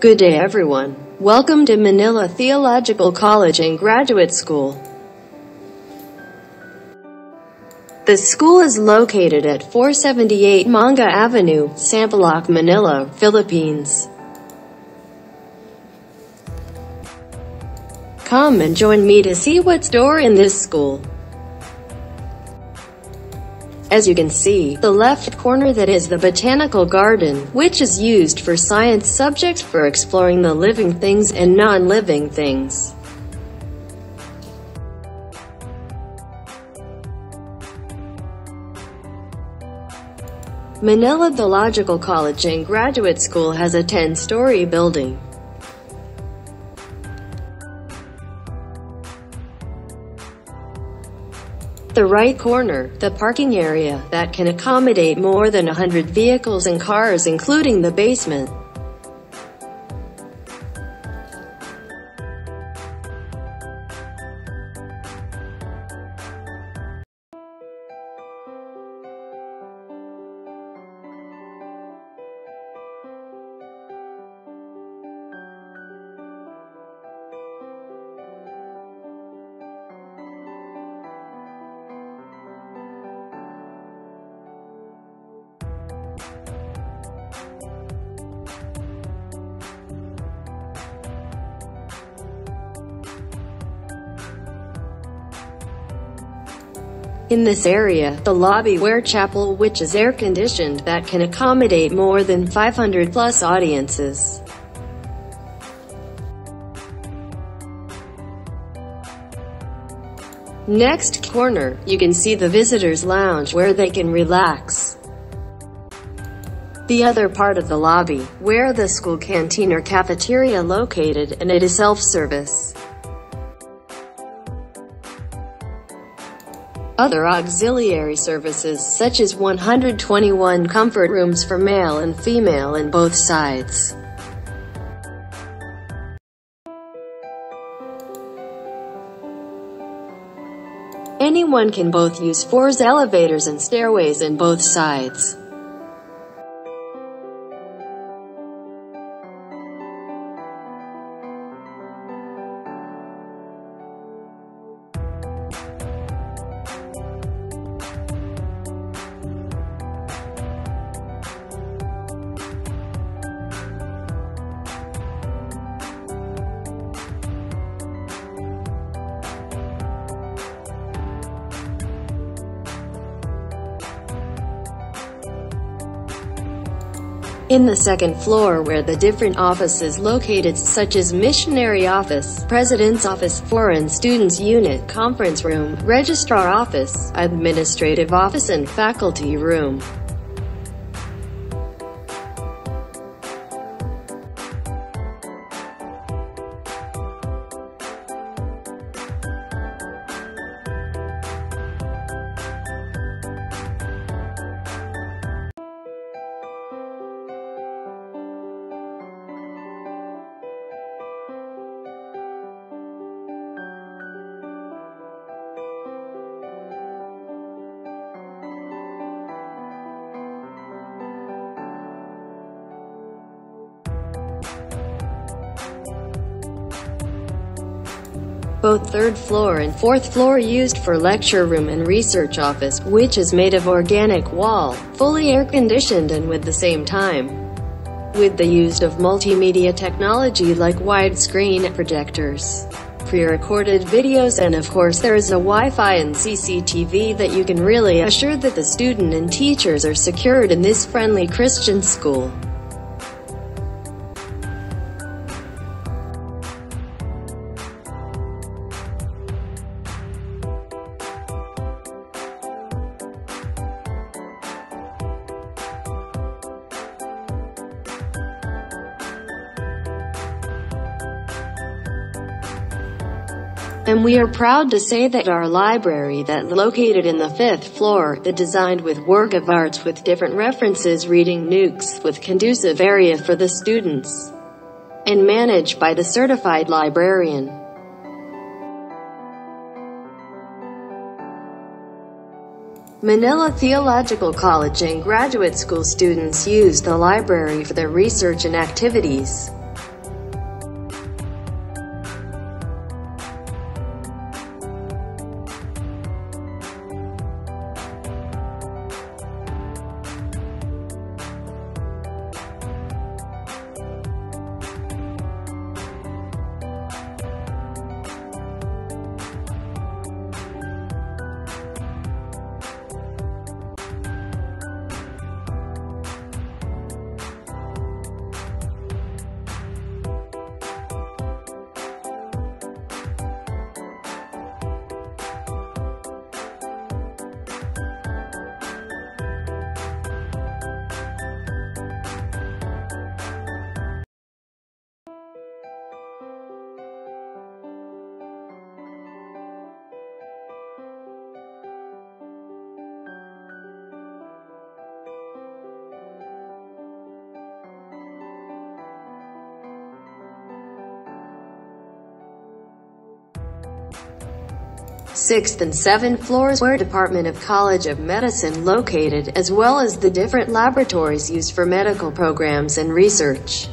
Good day everyone. Welcome to Manila Theological College and Graduate School. The school is located at 478 Manga Avenue, Sampaloc, Manila, Philippines. Come and join me to see what's door in this school. As you can see, the left corner that is the botanical garden, which is used for science subjects for exploring the living things and non-living things. Manila Theological College and Graduate School has a 10-story building. The right corner, the parking area, that can accommodate more than 100 vehicles and cars including the basement. In this area, the lobby where chapel which is air-conditioned that can accommodate more than 500 plus audiences. Next corner, you can see the visitors lounge where they can relax. The other part of the lobby, where the school canteen or cafeteria located and it is self-service. Other auxiliary services such as 121 comfort rooms for male and female in both sides. Anyone can both use fours elevators and stairways in both sides. In the second floor where the different offices located such as Missionary Office, President's Office, Foreign Students Unit, Conference Room, Registrar Office, Administrative Office and Faculty Room. Both third floor and fourth floor used for lecture room and research office, which is made of organic wall, fully air-conditioned and with the same time. With the use of multimedia technology like widescreen projectors pre-recorded videos and of course there is a Wi-Fi and CCTV that you can really assure that the student and teachers are secured in this friendly Christian school. And we are proud to say that our library that located in the fifth floor, the designed with work of arts with different references reading nukes with conducive area for the students. And managed by the certified librarian. Manila Theological College and graduate school students use the library for their research and activities. Sixth and seventh floors where Department of College of Medicine located, as well as the different laboratories used for medical programs and research.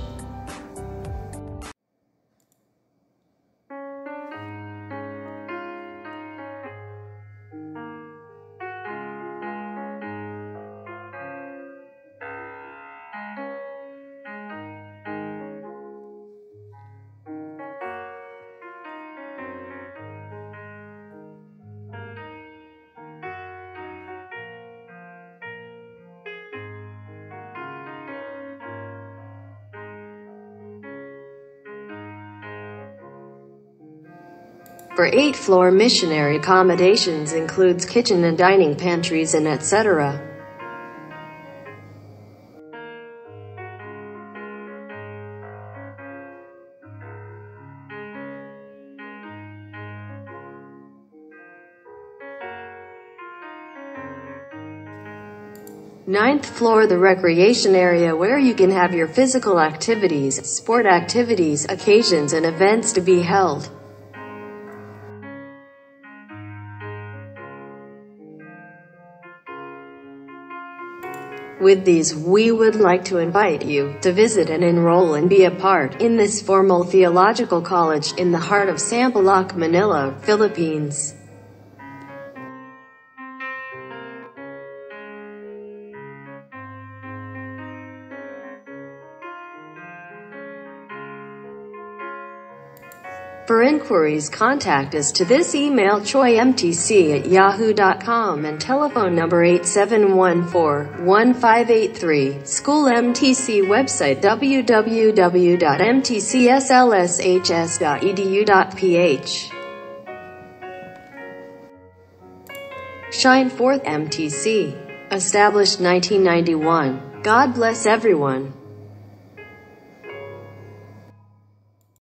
For 8th floor missionary accommodations includes kitchen and dining pantries and etc. Ninth floor the recreation area where you can have your physical activities, sport activities, occasions and events to be held. With these, we would like to invite you to visit and enroll and be a part in this formal theological college in the heart of Sampaloc, Manila, Philippines. For inquiries contact us to this email choimtc at yahoo.com and telephone number 8714-1583. School MTC website www.mtcslshs.edu.ph Shine Forth MTC. Established 1991. God bless everyone.